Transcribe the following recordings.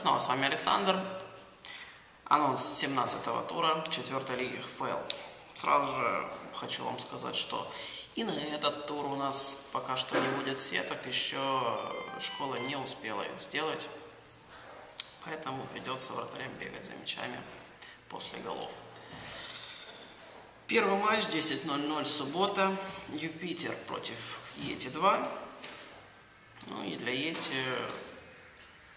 снова с вами Александр. Анонс 17-го тура 4 лиги ХФЛ. Сразу же хочу вам сказать, что и на этот тур у нас пока что не будет сеток, еще школа не успела их сделать, поэтому придется вратарям бегать за мячами после голов. Первый матч 10.00 суббота. Юпитер против Ети-2. Ну и для Ети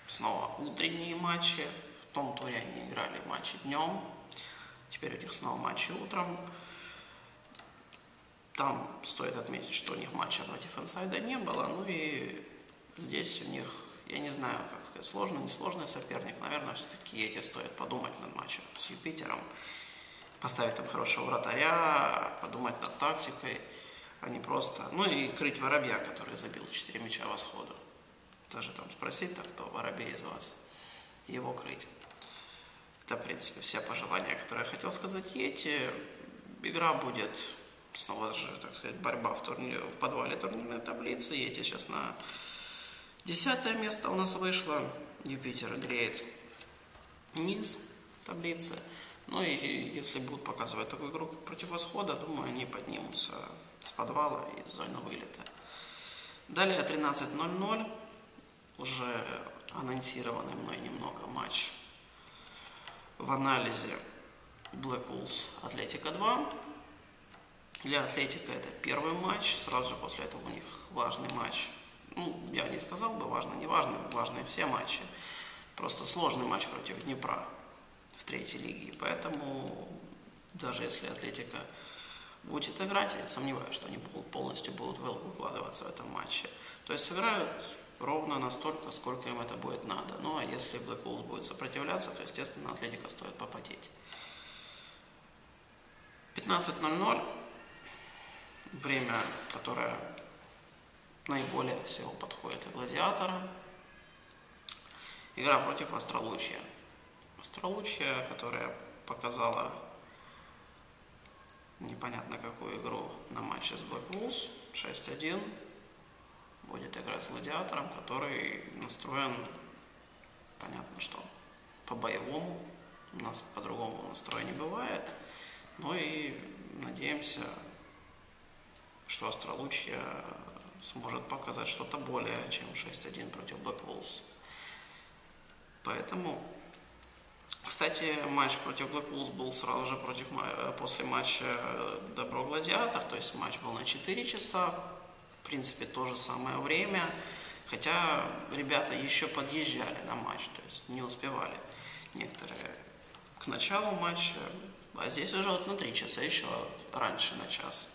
снова утренние матчи. В том туре они играли матчи днем. Теперь у них снова матчи утром. Там стоит отметить, что у них матча против инсайда не было. Ну и здесь у них, я не знаю, как сказать, сложный, несложный соперник. Наверное, все-таки эти стоит подумать над матчем с Юпитером. Поставить там хорошего вратаря, подумать над тактикой, а не просто... Ну и крыть Воробья, который забил 4 мяча восходу. Даже там спросить, так кто Воробей из вас, его крыть. Это, в принципе, все пожелания, которые я хотел сказать. Эти игра будет снова же, так сказать, борьба в, турнире, в подвале турнирной таблицы. Эти сейчас на десятое место у нас вышло. Юпитер греет низ таблицы. Ну и если будут показывать такую игру как против восхода, думаю, они поднимутся с подвала и с зоны вылета. Далее 13.00 уже анонсированный мной немного матч в анализе Black Wolves Атлетика 2. Для Атлетика это первый матч, сразу же после этого у них важный матч. Ну, я не сказал бы важно, не важно, важные все матчи. Просто сложный матч против Днепра в третьей лиге. Поэтому даже если Атлетика будет играть, я сомневаюсь, что они полностью будут выкладываться в этом матче. То есть сыграют ровно настолько, сколько им это будет надо. Ну а если Black Wolves будет сопротивляться, то, естественно, Атлетика стоит попотеть. 15.00 время, которое наиболее всего подходит для гладиатора. Игра против Астролучия. Астролучия, которая показала непонятно какую игру на матче с Black Wolves 6-1 будет играть гладиатором, который настроен, понятно что, по-боевому. У нас по-другому настроя не бывает. Ну и надеемся, что Астролучья сможет показать что-то более, чем 6-1 против Black Wolves. Поэтому, кстати, матч против Black Wolves был сразу же против, после матча Добро Гладиатор, то есть матч был на 4 часа, в принципе, то же самое время, хотя ребята еще подъезжали на матч, то есть не успевали некоторые к началу матча, а здесь уже вот на 3 часа, еще раньше на час.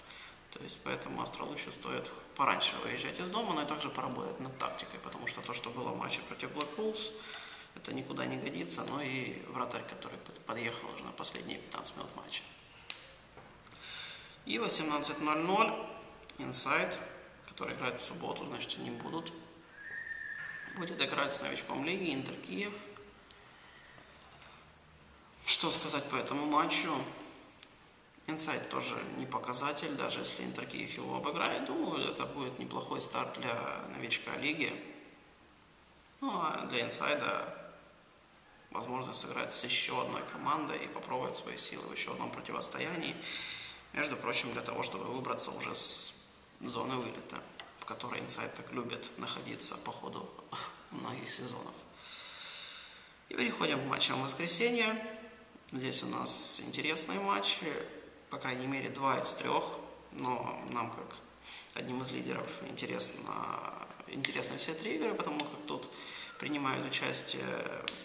То есть поэтому Астролучу стоит пораньше выезжать из дома, но и также поработать над тактикой, потому что то, что было в матче против Black Wolves, это никуда не годится, но и вратарь, который подъехал уже на последние 15 минут матча. И 18.00 Inside которые играют в субботу, значит, они будут. Будет играть с новичком лиги Интер Киев. Что сказать по этому матчу? Инсайд тоже не показатель, даже если Интер Киев его обыграет. Думаю, это будет неплохой старт для новичка лиги. Ну, а для инсайда возможность сыграть с еще одной командой и попробовать свои силы в еще одном противостоянии. Между прочим, для того, чтобы выбраться уже с зоны вылета, в которой инсайд так любит находиться по ходу многих сезонов. И переходим к матчам воскресенья. Здесь у нас интересные матчи, по крайней мере два из трех, но нам как одним из лидеров интересно, интересны все три игры, потому как тут принимают участие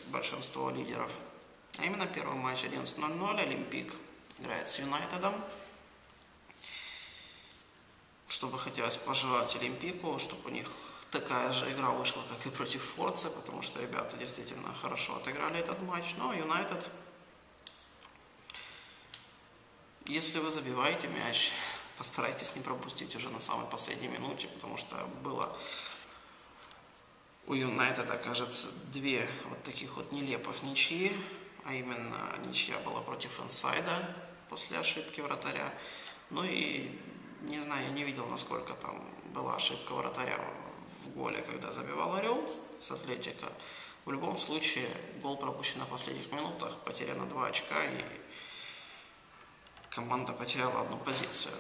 большинство лидеров. А именно первый матч 11.00, Олимпик играет с Юнайтедом что бы хотелось пожелать Олимпику, чтобы у них такая же игра вышла, как и против Форца, потому что ребята действительно хорошо отыграли этот матч. Но Юнайтед, если вы забиваете мяч, постарайтесь не пропустить уже на самой последней минуте, потому что было у Юнайтеда, кажется, две вот таких вот нелепых ничьи, а именно ничья была против инсайда после ошибки вратаря. Ну и не знаю, я не видел, насколько там была ошибка вратаря в голе, когда забивал Орел с Атлетика. В любом случае, гол пропущен на последних минутах, потеряно 2 очка, и команда потеряла одну позицию.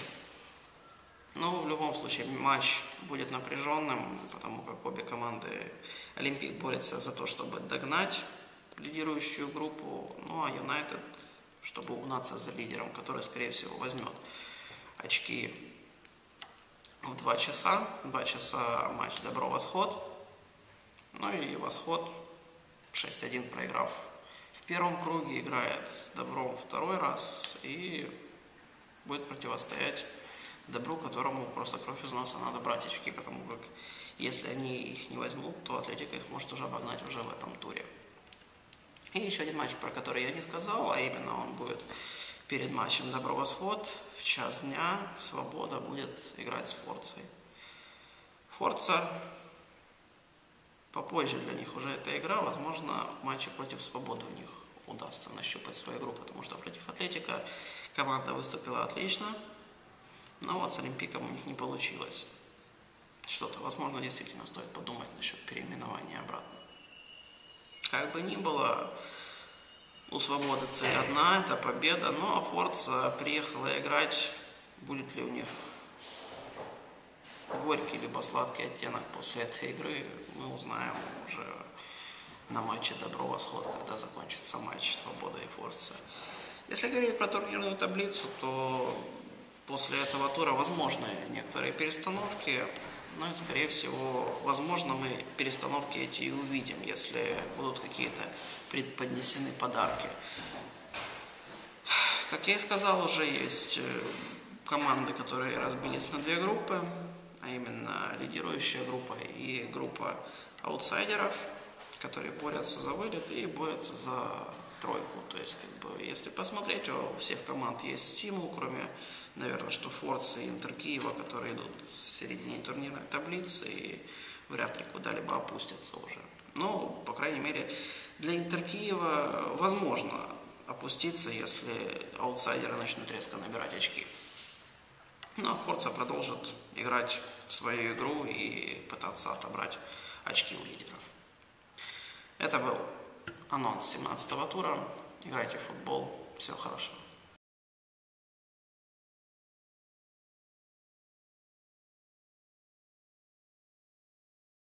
Но в любом случае матч будет напряженным, потому как обе команды Олимпик борются за то, чтобы догнать лидирующую группу, ну а Юнайтед, чтобы угнаться за лидером, который, скорее всего, возьмет очки в 2 часа. 2 часа матч Добро-Восход. Ну и Восход 6-1 проиграв. В первом круге играет с Добром второй раз и будет противостоять Добру, которому просто кровь из носа надо брать очки, потому как если они их не возьмут, то Атлетика их может уже обогнать уже в этом туре. И еще один матч, про который я не сказал, а именно он будет перед матчем Добро-Восход. В час дня Свобода будет играть с Форцей. Форца попозже для них уже эта игра. Возможно, в матче против Свободы у них удастся нащупать свою игру, потому что против Атлетика команда выступила отлично, но вот с Олимпиком у них не получилось. Что-то, возможно, действительно стоит подумать насчет переименования обратно. Как бы ни было, у Свободы цель одна, это победа, но Форца приехала играть, будет ли у них горький либо сладкий оттенок после этой игры, мы узнаем уже на матче Добро Восход, когда закончится матч Свобода и Форца. Если говорить про турнирную таблицу, то после этого тура возможны некоторые перестановки, но и, скорее всего, возможно, мы перестановки эти и увидим, если будут какие-то предподнесены подарки. Как я и сказал, уже есть э, команды, которые разбились на две группы, а именно лидирующая группа и группа аутсайдеров, которые борются за вылет и борются за тройку. То есть, как бы, если посмотреть, у всех команд есть стимул, кроме, наверное, что Форца и Интер Киева, которые идут в середине турнирной таблицы и вряд ли куда-либо опустятся уже. Но, по крайней мере, для Интер Киева возможно опуститься, если аутсайдеры начнут резко набирать очки. Но Форца продолжит играть в свою игру и пытаться отобрать очки у лидеров. Это был анонс 17-го тура. Играйте в футбол. Всего хорошего.